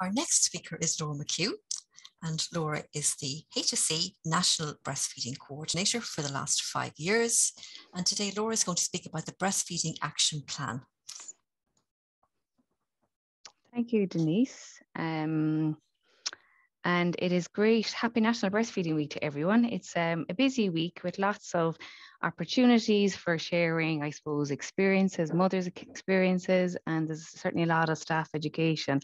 Our next speaker is Laura McHugh, and Laura is the HSE National Breastfeeding Coordinator for the last five years. And today, Laura is going to speak about the Breastfeeding Action Plan. Thank you, Denise. Um, and it is great. Happy National Breastfeeding Week to everyone. It's um, a busy week with lots of opportunities for sharing, I suppose, experiences, mothers' experiences, and there's certainly a lot of staff education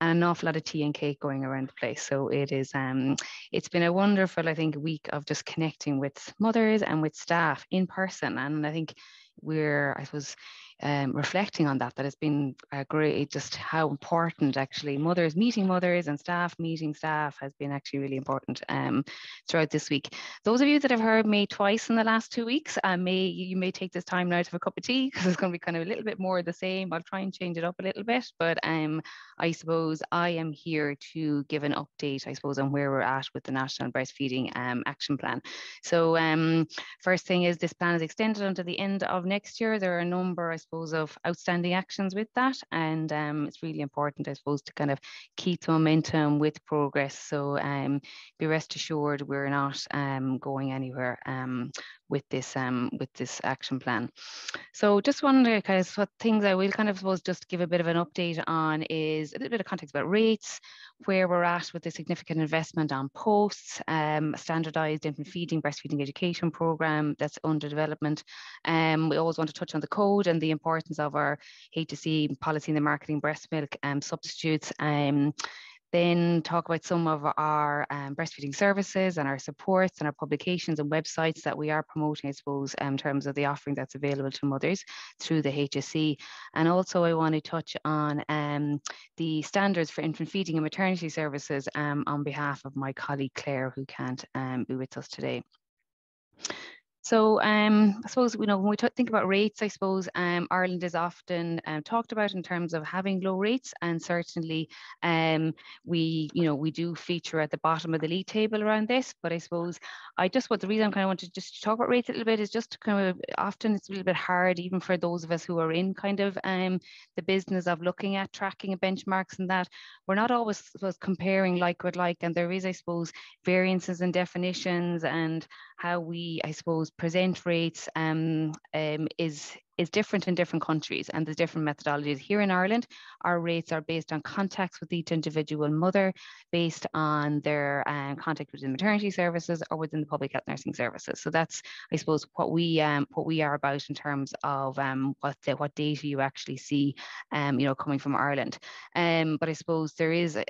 and an awful lot of tea and cake going around the place. So it is, um, it's been a wonderful, I think, week of just connecting with mothers and with staff in person. And I think we're, I suppose, um, reflecting on that, that it's been uh, great, just how important actually mothers meeting mothers and staff meeting staff has been actually really important um, throughout this week. Those of you that have heard me twice in the last two weeks, uh, may you may take this time now to have a cup of tea because it's going to be kind of a little bit more of the same. I'll try and change it up a little bit, but um, I suppose I am here to give an update, I suppose, on where we're at with the National Breastfeeding um, Action Plan. So um, first thing is this plan is extended until the end of next year. There are a number, I suppose, of outstanding actions with that. And um, it's really important, I suppose, to kind of keep the momentum with progress. So um, be rest assured we're not um, going anywhere um, with this um, with this action plan. So just wondering kind of what things I will kind of suppose just give a bit of an update on is a little bit of context about rates, where we're at with the significant investment on posts, um, standardized infant feeding, breastfeeding education program that's under development. Um, we always want to touch on the code and the importance of our HSE policy in the marketing breast milk um, substitutes. Um, then talk about some of our um, breastfeeding services and our supports and our publications and websites that we are promoting, I suppose, um, in terms of the offering that's available to mothers through the HSE. And also I want to touch on um, the standards for infant feeding and maternity services um, on behalf of my colleague Claire, who can't um, be with us today. So um, I suppose you know when we think about rates, I suppose um, Ireland is often um, talked about in terms of having low rates, and certainly um, we you know we do feature at the bottom of the league table around this. But I suppose I just what the reason I kind of want to just talk about rates a little bit is just kind of often it's a little bit hard even for those of us who are in kind of um, the business of looking at tracking benchmarks and that we're not always comparing like with like, and there is I suppose variances in definitions and how we I suppose present rates um, um, is is different in different countries and there's different methodologies. Here in Ireland, our rates are based on contacts with each individual mother, based on their um, contact within maternity services or within the public health nursing services. So that's, I suppose, what we um, what we are about in terms of um, what the, what data you actually see, um, you know, coming from Ireland. Um, but I suppose there is. A,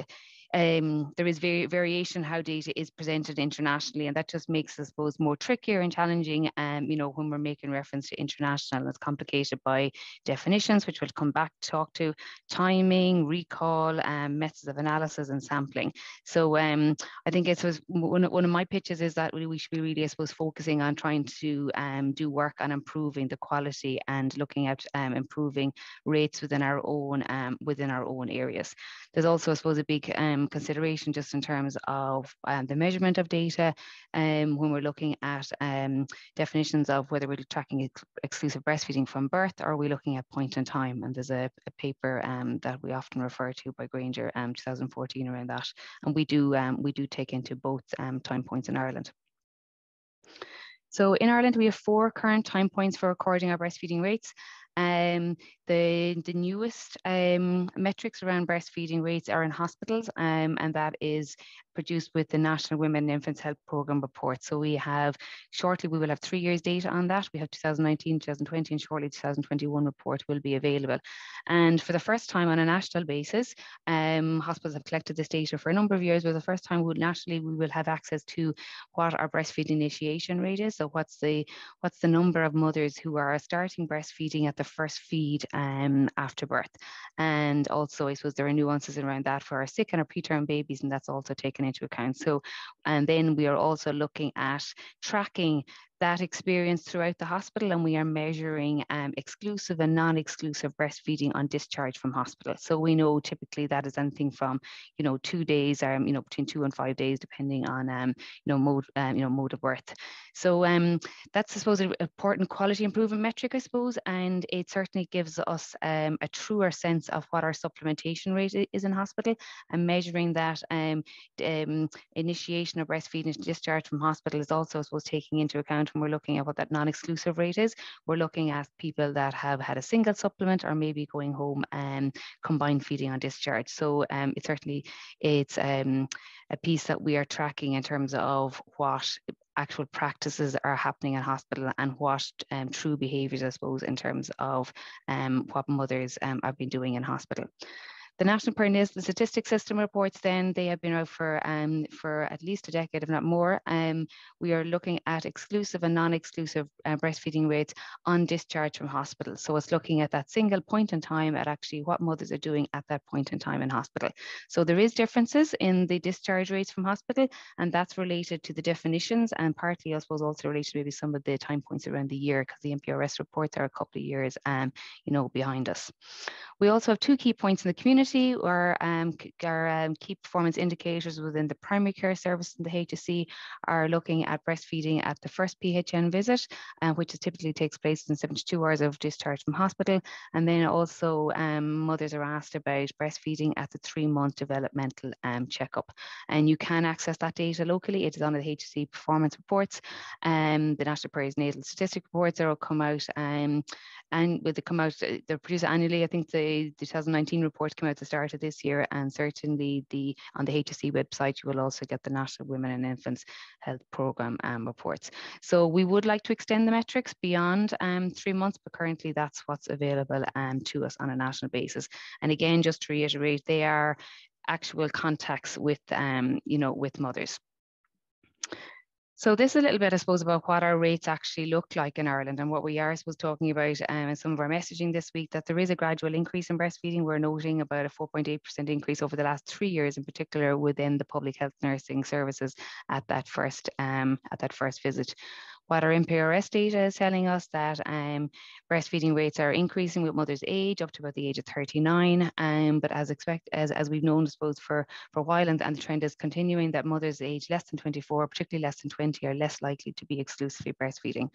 um, there is very variation how data is presented internationally, and that just makes, I suppose, more trickier and challenging. Um, you know, when we're making reference to international, it's complicated by definitions, which we'll come back to talk to, timing, recall, um, methods of analysis, and sampling. So um, I think it's one of, one of my pitches is that we should be really, I suppose, focusing on trying to um, do work on improving the quality and looking at um, improving rates within our own um, within our own areas. There's also, I suppose, a big um, consideration just in terms of um, the measurement of data um, when we're looking at um, definitions of whether we're tracking ex exclusive breastfeeding from birth or are we looking at point in time. And there's a, a paper um, that we often refer to by Granger um, 2014 around that. And we do, um, we do take into both time points in Ireland. So in Ireland, we have four current time points for recording our breastfeeding rates. Um, the, the newest um, metrics around breastfeeding rates are in hospitals, um, and that is produced with the National Women and Infants Health Programme report. So we have shortly, we will have three years data on that. We have 2019, 2020, and shortly 2021 report will be available. And for the first time on a national basis, um, hospitals have collected this data for a number of years, but the first time we nationally we will have access to what our breastfeeding initiation rate is. So what's the what's the number of mothers who are starting breastfeeding at the first feed um, after birth. And also, I suppose there are nuances around that for our sick and our preterm babies, and that's also taken into account. So, and then we are also looking at tracking that experience throughout the hospital and we are measuring um, exclusive and non-exclusive breastfeeding on discharge from hospital. So we know typically that is anything from, you know, two days um, you know, between two and five days, depending on, um, you know, mode, um, you know, mode of birth. So um, that's, I suppose, an important quality improvement metric, I suppose, and it certainly gives us um, a truer sense of what our supplementation rate is in hospital and measuring that um, initiation of breastfeeding discharge from hospital is also, I suppose, taking into account when we're looking at what that non-exclusive rate is. We're looking at people that have had a single supplement or maybe going home and combined feeding on discharge. So um, it certainly it's um, a piece that we are tracking in terms of what actual practices are happening in hospital and what um, true behaviours, I suppose, in terms of um, what mothers um, have been doing in hospital. The National Perinatal Statistics System reports then, they have been out for, um, for at least a decade, if not more. Um, we are looking at exclusive and non-exclusive uh, breastfeeding rates on discharge from hospital. So it's looking at that single point in time at actually what mothers are doing at that point in time in hospital. So there is differences in the discharge rates from hospital, and that's related to the definitions and partly, I suppose, also related to maybe some of the time points around the year because the NPRS reports are a couple of years, um, you know, behind us. We also have two key points in the community or um, our um, key performance indicators within the primary care service and the HSE are looking at breastfeeding at the first PHN visit, uh, which typically takes place in 72 hours of discharge from hospital. And then also um, mothers are asked about breastfeeding at the three month developmental um, checkup. And you can access that data locally. It is on the HSE performance reports. Um, the National Prairies Perinatal Statistic reports that will come out um, and with the come out, uh, they're produced annually. I think the, the 2019 report came out at the start of this year, and certainly the on the HSE website you will also get the National Women and Infants Health Programme um, reports. So we would like to extend the metrics beyond um, three months, but currently that's what's available um, to us on a national basis. And again, just to reiterate, they are actual contacts with um, you know with mothers. So this is a little bit, I suppose, about what our rates actually look like in Ireland and what we are, I suppose, talking about um, in some of our messaging this week, that there is a gradual increase in breastfeeding. We're noting about a 4.8% increase over the last three years, in particular within the public health nursing services at that first um, at that first visit what our NPRS data is telling us that um, breastfeeding rates are increasing with mother's age up to about the age of 39. Um, but as expect as, as we've known, I suppose, for, for a while, and, and the trend is continuing that mothers age less than 24, particularly less than 20, are less likely to be exclusively breastfeeding.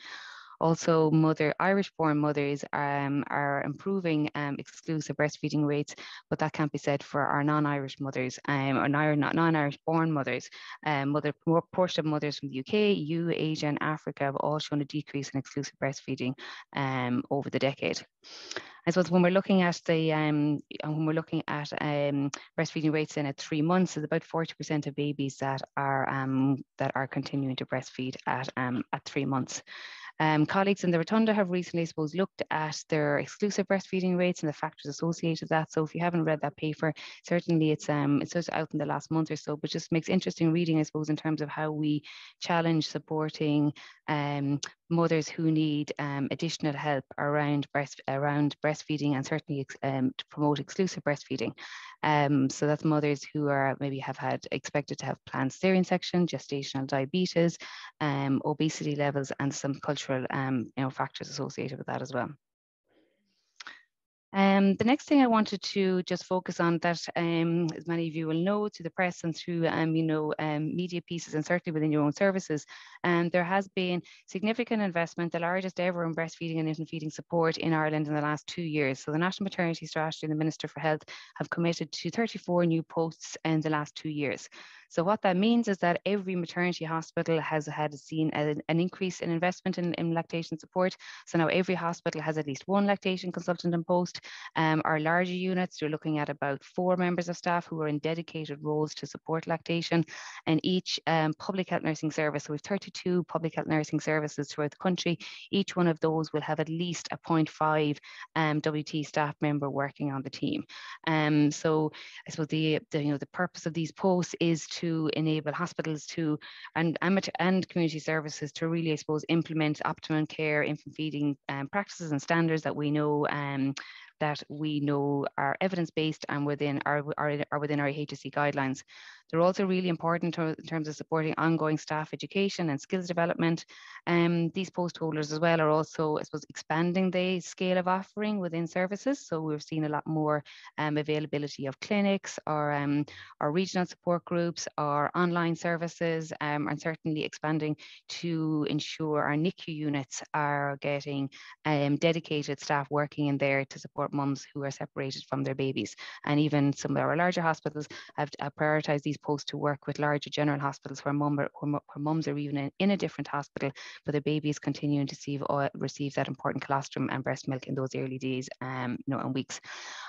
Also, mother Irish-born mothers um, are improving um, exclusive breastfeeding rates, but that can't be said for our non-Irish mothers um, or non-Irish-born mothers. Um, mother portion of mothers from the UK, EU, Asia, and Africa have all shown a decrease in exclusive breastfeeding um, over the decade. I suppose when we're looking at the um, when we're looking at um, breastfeeding rates in at three months, it's about 40% of babies that are um, that are continuing to breastfeed at um, at three months. Um, colleagues in the Rotunda have recently, I suppose, looked at their exclusive breastfeeding rates and the factors associated with that. So if you haven't read that paper, certainly it's um it's out in the last month or so, but just makes interesting reading, I suppose, in terms of how we challenge supporting um, mothers who need um, additional help around breast around breastfeeding and certainly um, to promote exclusive breastfeeding. Um, so that's mothers who are maybe have had expected to have planned cesarean section, gestational diabetes, um, obesity levels, and some cultural um, you know factors associated with that as well. Um, the next thing I wanted to just focus on that, um, as many of you will know, to the press and through, um, you know, um, media pieces and certainly within your own services, um, there has been significant investment, the largest ever in breastfeeding and infant feeding support in Ireland in the last two years. So the National Maternity Strategy and the Minister for Health have committed to 34 new posts in the last two years. So what that means is that every maternity hospital has had seen an, an increase in investment in, in, lactation support. So now every hospital has at least one lactation consultant in post. Um, our larger units, you're looking at about four members of staff who are in dedicated roles to support lactation. And each um, public health nursing service, so we have 32 public health nursing services throughout the country. Each one of those will have at least a 0.5 um, WT staff member working on the team. Um, so I suppose the, the you know the purpose of these posts is to enable hospitals to and amateur and community services to really, I suppose, implement optimum care infant feeding um, practices and standards that we know um, that we know are evidence-based and within are, are, are within our HSE guidelines. They're also really important in terms of supporting ongoing staff education and skills development. Um, these post holders as well are also, I suppose, expanding the scale of offering within services. So we've seen a lot more um, availability of clinics or, um, regional support groups or online services um, and certainly expanding to ensure our NICU units are getting um, dedicated staff working in there to support mums who are separated from their babies. And even some of our larger hospitals have, have prioritised these posts to work with larger general hospitals where, mum where mums are even in, in, a different hospital, but their baby is continuing to receive, uh, receive that important colostrum and breast milk in those early days um, you know, and weeks.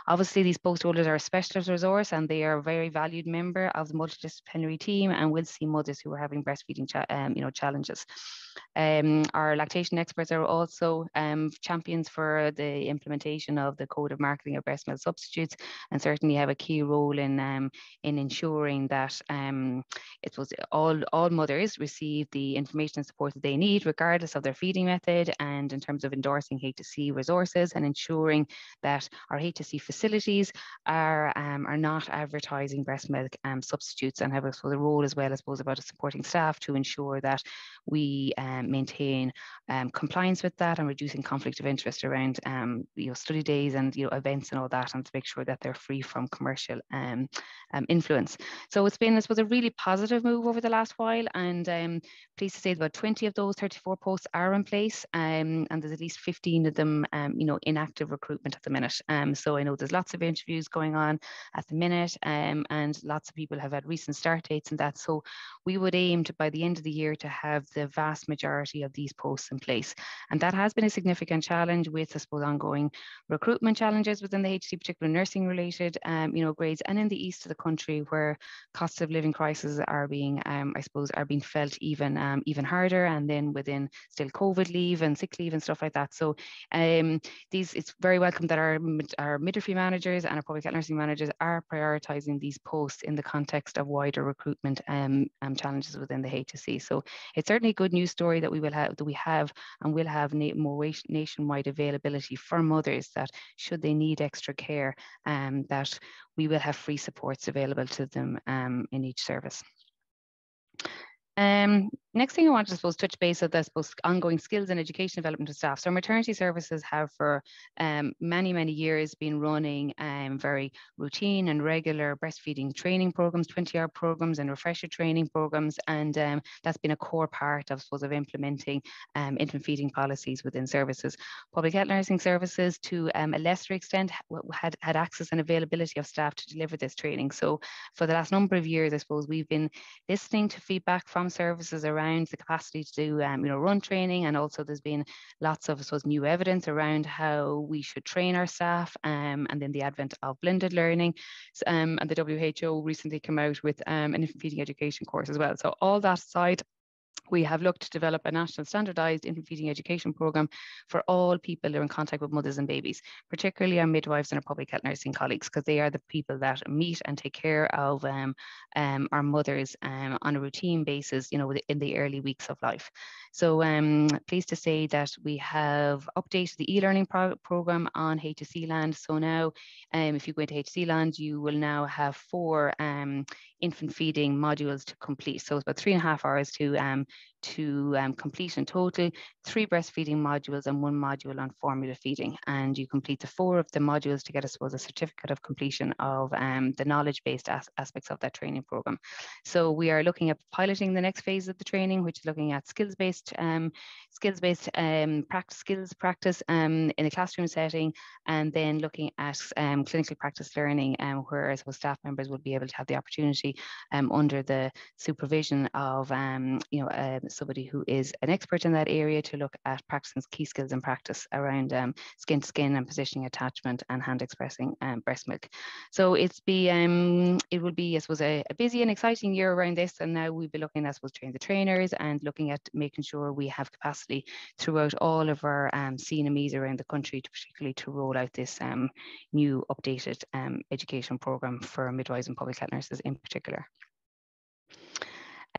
Obviously, these post holders are a specialist resource and they are a very valued member of the multidisciplinary team and will see mothers who are having breastfeeding um, you know, challenges. Um, our lactation experts are also um, champions for the implementation of the Code of Marketing of Breast Milk Substitutes and certainly have a key role in, um, in ensuring that um, it was all, all mothers receive the information and support that they need regardless of their feeding method and in terms of endorsing HSE resources and ensuring that our HSE facilities are, um, are not advertising breast milk um, substitutes and have a, so the role as well, I suppose, about supporting staff to ensure that we um, maintain um, compliance with that and reducing conflict of interest around um, you know study days and you know events and all that and to make sure that they're free from commercial influence. So it's been, this was a really positive move over the last while and um, pleased to say about 20 of those 34 posts are in place um, and there's at least 15 of them, um, you know, in active recruitment at the minute. Um, so I know there's lots of interviews going on at the minute um, and lots of people have had recent start dates and that. So we would aim to, by the end of the year to have the vast majority of these posts in place. And that has been a significant challenge with, I suppose, ongoing recruitment challenges within the HSE, particularly nursing related, um, you know, grades and in the east of the country where cost of living crises are being, um, I suppose, are being felt even um, even harder. And then within still COVID leave and sick leave and stuff like that. So um, these, it's very welcome that our, our midwifery managers and our public health nursing managers are prioritising these posts in the context of wider recruitment um, um, challenges within the HSE. So it's certainly a good news story that we will have that we have and will have na more nationwide availability for mothers that should they need extra care, um, that we will have free supports available to them um, in each service. Um, next thing I want to suppose touch base on this suppose ongoing skills and education development of staff. So maternity services have for um, many, many years been running um, very routine and regular breastfeeding training programs, 20 hour programs and refresher training programs. And um, that's been a core part of, suppose, of implementing um, infant feeding policies within services. Public health nursing services to um, a lesser extent had, had access and availability of staff to deliver this training. So for the last number of years, I suppose we've been listening to feedback from services around around the capacity to do, um, you know, run training. And also there's been lots of, I suppose, new evidence around how we should train our staff um, and then the advent of blended learning. Um, and the WHO recently came out with um, an infant feeding education course as well. So all that aside, we have looked to develop a national standardised infant feeding education programme for all people who are in contact with mothers and babies, particularly our midwives and our public health nursing colleagues, because they are the people that meet and take care of um, um, our mothers um, on a routine basis, you know, in the early weeks of life. So um, pleased to say that we have updated the e-learning pro programme on HSE land. So now, um, if you go into HSE land, you will now have four um, infant feeding modules to complete. So it's about three and a half hours to um, to um, complete in total, three breastfeeding modules and one module on formula feeding. And you complete the four of the modules to get, I suppose, a certificate of completion of um, the knowledge-based as aspects of that training program. So we are looking at piloting the next phase of the training, which is looking at skills-based um, skills-based um, practice, skills practice um, in a classroom setting, and then looking at um, clinical practice learning, where I suppose staff members will be able to have the opportunity under the supervision of you know somebody who is an expert in that area to look at practicing key skills and practice around um, skin to skin and positioning attachment and hand expressing um, breast milk. So it's be um, it will be I suppose a, a, busy and exciting year around this, and now we'll be looking I suppose train the trainers and looking at making sure we have capacity throughout all of our um, CNMEs around the country, to particularly to roll out this um, new updated um, education program for midwives and public health nurses in particular.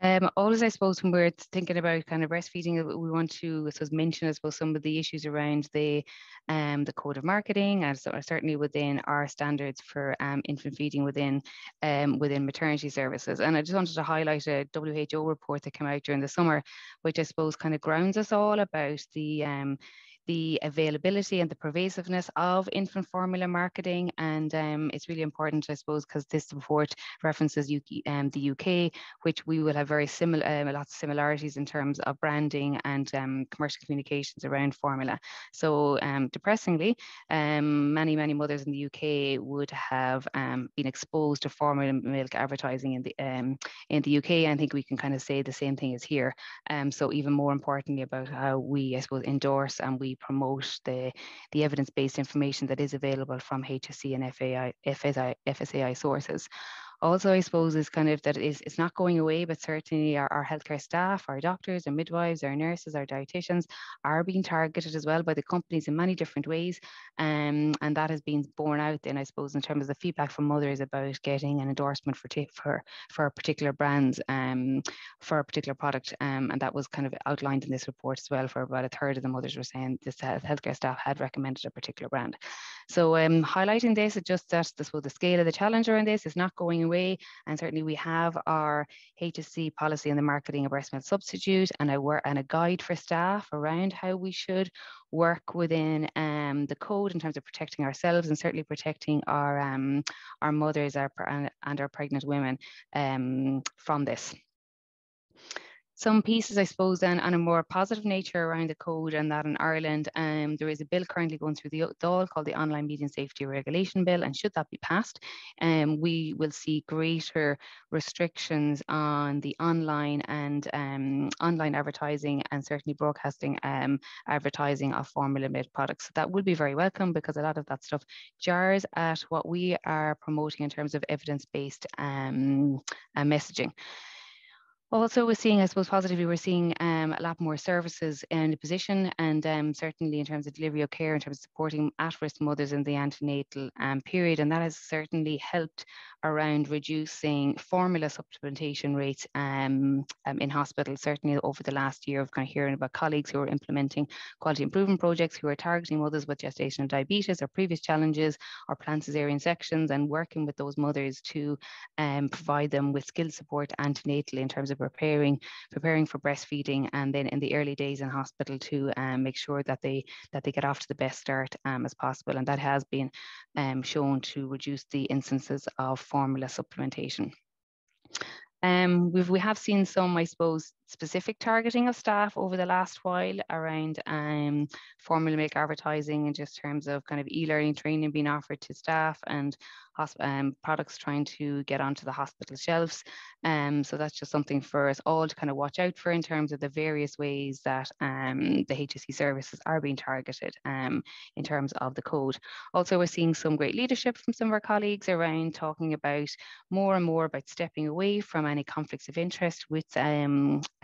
Um, always, I suppose, when we're thinking about kind of breastfeeding, uh, we want to, I suppose, mention, I suppose, some of the issues around the um, the code of marketing, and so certainly within our standards for um, infant feeding within um, within maternity services. And I just wanted to highlight a WHO report that came out during the summer, which I suppose kind of grounds us all about the um, the availability and the pervasiveness of infant formula marketing. And um, it's really important, I suppose, because this report references UK, um, the UK, which we will have very similar, um, lots of similarities in terms of branding and um, commercial communications around formula. So um, depressingly, um, many, many mothers in the UK would have been exposed to formula milk advertising in the in the UK. I think we can kind of say the same thing as here. so even more importantly about how we, I suppose, endorse and we promote the, the evidence-based information that is available from HSE and FAI, FSI, FSAI sources also, I suppose, is kind of that is it's not going away, but certainly our, our healthcare staff, our doctors, our midwives, our nurses, our dietitians are being targeted as well by the companies in many different ways. Um, and that has been borne out then, I suppose, in terms of the feedback from mothers about getting an endorsement for for for a particular brands um, for a particular product. Um, and that was kind of outlined in this report as well, for about a third of the mothers were saying this healthcare staff had recommended a particular brand. So um, highlighting this, it just that this, well, the scale of the challenge around this is not going away. And certainly we have our HSE policy on the marketing of breast milk substitute and a, work, and a guide for staff around how we should work within um, the code in terms of protecting ourselves and certainly protecting our, um, our mothers our, and our pregnant women um, from this some pieces, I suppose, then on a more positive nature around the code and that in Ireland, um, there is a bill currently going through the Dáil called the Online Media Safety Regulation Bill, and should that be passed, um, we will see greater restrictions on the online and um, online advertising and certainly broadcasting um, advertising of formula milk products. So that would be very welcome because a lot of that stuff jars at what we are promoting in terms of evidence-based um, uh, messaging. Also, we're seeing, I suppose, positively, we're seeing um, a lot more services in the position, and um, certainly in terms of delivery of care, in terms of supporting at-risk mothers in the antenatal um, period, and that has certainly helped around reducing formula supplementation rates um, um, in hospitals. Certainly, over the last year, of kind of hearing about colleagues who are implementing quality improvement projects, who are targeting mothers with gestational diabetes or previous challenges or planned cesarean sections, and working with those mothers to um, provide them with skilled support antenatally in terms of preparing preparing for breastfeeding and then in the early days in hospital to um, make sure that they that they get off to the best start um, as possible and that has been um, shown to reduce the instances of formula supplementation. Um, we've, we have seen some, I suppose, specific targeting of staff over the last while around um, formula milk advertising and just terms of kind of e-learning training being offered to staff and um, products trying to get onto the hospital shelves. Um, so that's just something for us all to kind of watch out for in terms of the various ways that um, the HSE services are being targeted um, in terms of the code. Also, we're seeing some great leadership from some of our colleagues around talking about more and more about stepping away from any conflicts of interest with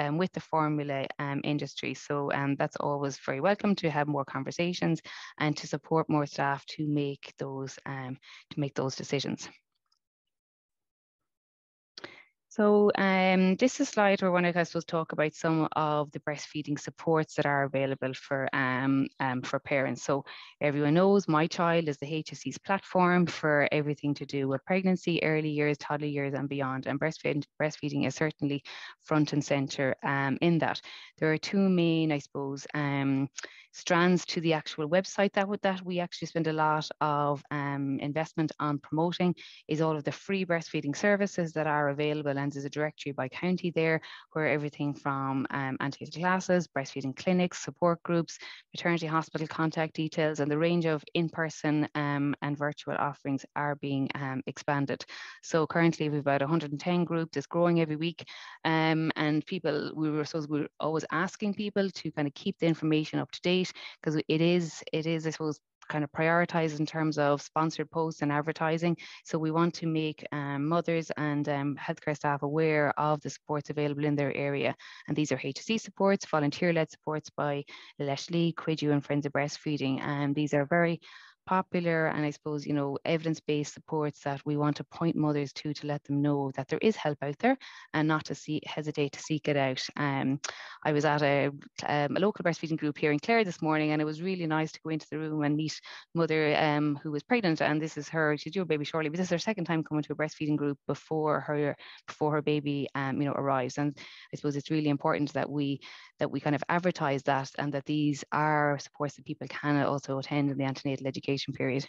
um, with the formula um, industry. So um, that's always very welcome to have more conversations and to support more staff to make those um, to make those decisions. So um, this is a slide where one of us will talk about some of the breastfeeding supports that are available for, um, um, for parents. So everyone knows My Child is the HSE's platform for everything to do with pregnancy, early years, toddler years and beyond. And breastfeeding, breastfeeding is certainly front and center um, in that. There are two main, I suppose, um, strands to the actual website that would that we actually spend a lot of um, investment on promoting is all of the free breastfeeding services that are available and there's a directory by county there where everything from um, antenatal classes, breastfeeding clinics, support groups, maternity hospital contact details and the range of in-person um, and virtual offerings are being um, expanded. So currently we've about 110 groups, it's growing every week um, and people, we were, we we're always asking people to kind of keep the information up to date because it is it is I suppose kind of prioritized in terms of sponsored posts and advertising. So we want to make um, mothers and um, healthcare staff aware of the supports available in their area. And these are HSE supports, volunteer-led supports by Leslie, Cuidiú and Friends of Breastfeeding. And these are very popular and I suppose, you know, evidence-based supports that we want to point mothers to to let them know that there is help out there and not to see, hesitate to seek it out. Um, I was at a, um, a local breastfeeding group here in Clare this morning and it was really nice to go into the room and meet mother um, who was pregnant and this is her, she's due a baby shortly, but this is her second time coming to a breastfeeding group before her before her baby um, you know arrives. And I suppose it's really important that we that we kind of advertise that and that these are supports that people can also attend in the antenatal education period.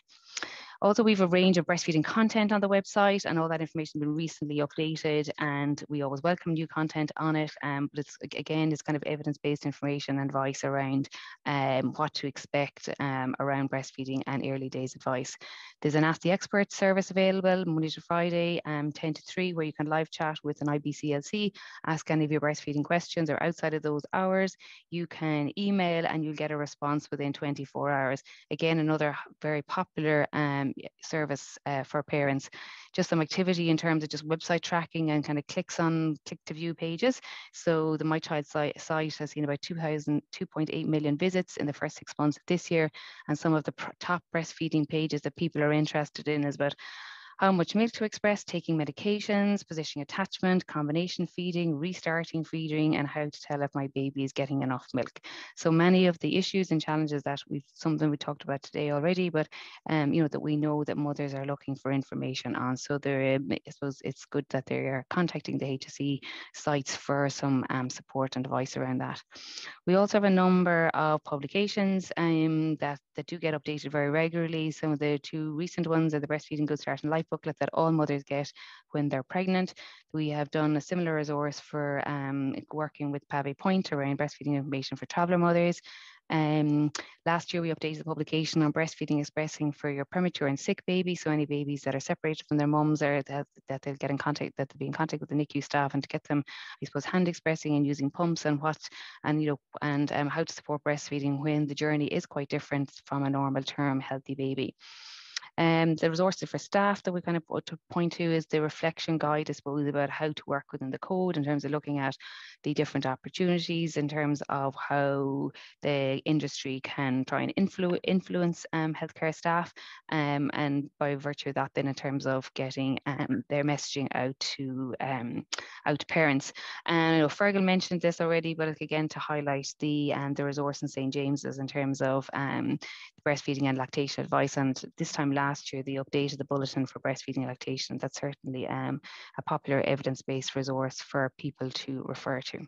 Also, we have a range of breastfeeding content on the website and all that information has been recently updated and we always welcome new content on it. Um, but it's again, it's kind of evidence-based information and advice around um, what to expect um, around breastfeeding and early days advice. There's an Ask the Expert service available Monday to Friday, um, 10 to 3, where you can live chat with an IBCLC, ask any of your breastfeeding questions or outside of those hours. You can email and you'll get a response within 24 hours. Again, another very popular um, service uh, for parents. Just some activity in terms of just website tracking and kind of clicks on click to view pages. So the My Child site, site has seen about 2,000, 2.8 million visits in the first six months of this year. And some of the top breastfeeding pages that people are interested in is about how much milk to express, taking medications, positioning attachment, combination feeding, restarting feeding, and how to tell if my baby is getting enough milk. So many of the issues and challenges that we've something we talked about today already, but um, you know that we know that mothers are looking for information on. So there, um, I suppose it's good that they are contacting the HSE sites for some um, support and advice around that. We also have a number of publications um, that that do get updated very regularly. Some of the two recent ones are the Breastfeeding Good Start in Life booklet that all mothers get when they're pregnant. We have done a similar resource for um, working with Pavee Point around breastfeeding information for traveller mothers. Um, last year, we updated the publication on breastfeeding expressing for your premature and sick babies. So any babies that are separated from their mums or that, that they'll get in contact, that they'll be in contact with the NICU staff and to get them, I suppose, hand expressing and using pumps and what, and, you know, and um, how to support breastfeeding when the journey is quite different from a normal term healthy baby. Um, the resources for staff that we kind of to point to is the reflection guide, I suppose, about how to work within the code in terms of looking at the different opportunities in terms of how the industry can try and influ influence um, healthcare staff um, and by virtue of that then in terms of getting um, their messaging out to um, out to parents. And I know Fergal mentioned this already, but again to highlight the and um, the resource in St. James's in terms of breastfeeding and lactation advice. And this time last year, they updated the bulletin for breastfeeding and lactation. That's certainly um, a popular evidence-based resource for people to refer to.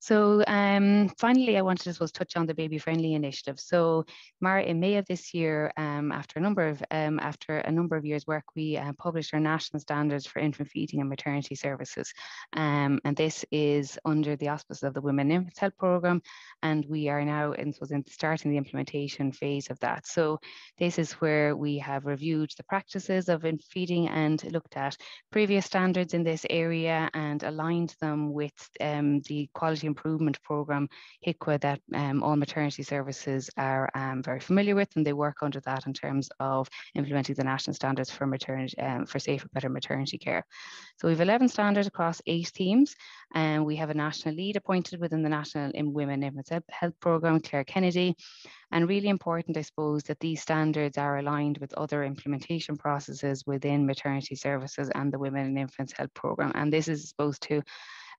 So um, finally, I wanted to suppose, touch on the baby friendly initiative. So Mara, in May of this year, um, after a number of um, after a number of years work, we uh, published our national standards for infant feeding and maternity services. Um, and this is under the auspices of the Women Infant Health Programme. And we are now in, so in starting the implementation phase of that. So this is where we have reviewed the practices of infant feeding and looked at previous standards in this area and aligned them with um, the quality improvement program, HIQA, that um, all maternity services are um, very familiar with, and they work under that in terms of implementing the national standards for maternity um, for safer, better maternity care. So we have 11 standards across eight themes, and we have a national lead appointed within the National Women Infants Health Programme, Claire Kennedy, and really important, I suppose, that these standards are aligned with other implementation processes within maternity services and the Women and Infants Health Programme. And this is supposed to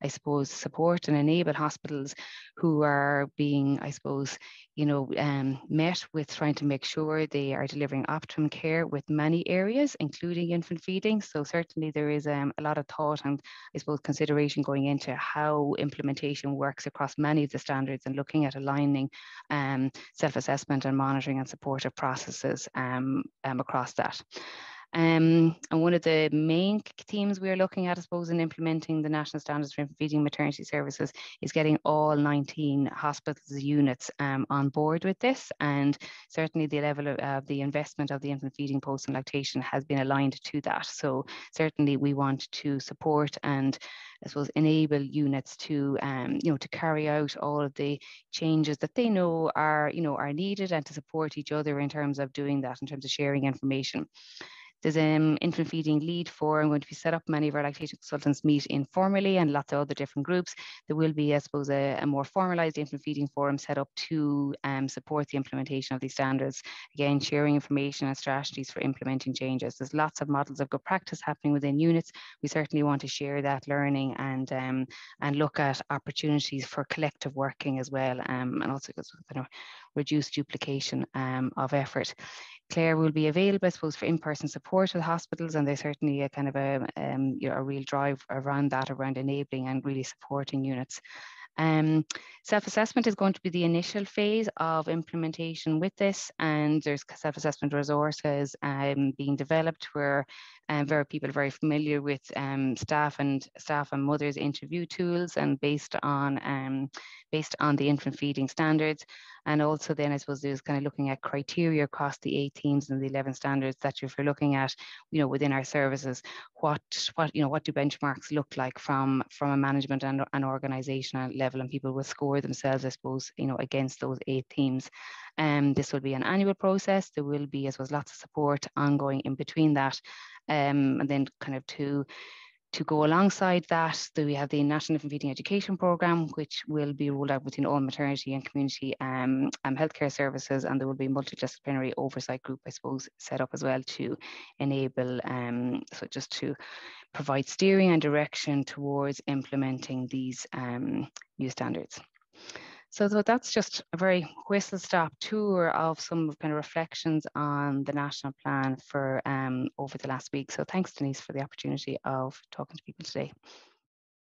I suppose, support and enable hospitals who are being, I suppose, you know, um, met with trying to make sure they are delivering optimum care with many areas, including infant feeding. So certainly there is um, a lot of thought and I suppose consideration going into how implementation works across many of the standards and looking at aligning um, self-assessment and monitoring and supportive processes um, um, across that. Um, and one of the main themes we are looking at, I suppose, in implementing the national standards for Infant feeding maternity services is getting all 19 hospitals units um, on board with this. And certainly the level of uh, the investment of the infant feeding post and lactation has been aligned to that. So certainly we want to support and I suppose enable units to um, you know to carry out all of the changes that they know are you know are needed and to support each other in terms of doing that in terms of sharing information. There's an um, infant feeding lead forum going to be set up. Many of our lactation consultants meet informally and lots of other different groups. There will be, I suppose, a, a more formalized infant feeding forum set up to um, support the implementation of these standards. Again, sharing information and strategies for implementing changes. There's lots of models of good practice happening within units. We certainly want to share that learning and um, and look at opportunities for collective working as well, um, and also kind of reduce duplication um, of effort. Claire will be available, I suppose, for in-person support with hospitals, and there's certainly a kind of a, um, you know, a real drive around that, around enabling and really supporting units. Um, self-assessment is going to be the initial phase of implementation with this, and there's self-assessment resources um, being developed where um, very people are very familiar with um, staff and staff and mothers interview tools, and based on um, based on the infant feeding standards, and also then I suppose there's kind of looking at criteria across the eight themes and the 11 standards that if you're looking at, you know, within our services, what what you know what do benchmarks look like from from a management and an organizational level, and people will score themselves, I suppose, you know, against those eight themes. Um, this will be an annual process. There will be, as well lots of support ongoing in between that. Um, and then kind of to to go alongside that, we have the National Infant Feeding Education Programme, which will be rolled out within all maternity and community um, um, healthcare services, and there will be a multidisciplinary oversight group, I suppose, set up as well to enable, um, so just to provide steering and direction towards implementing these um, new standards. So, so that's just a very whistle stop tour of some kind of reflections on the national plan for um, over the last week. So thanks Denise for the opportunity of talking to people today.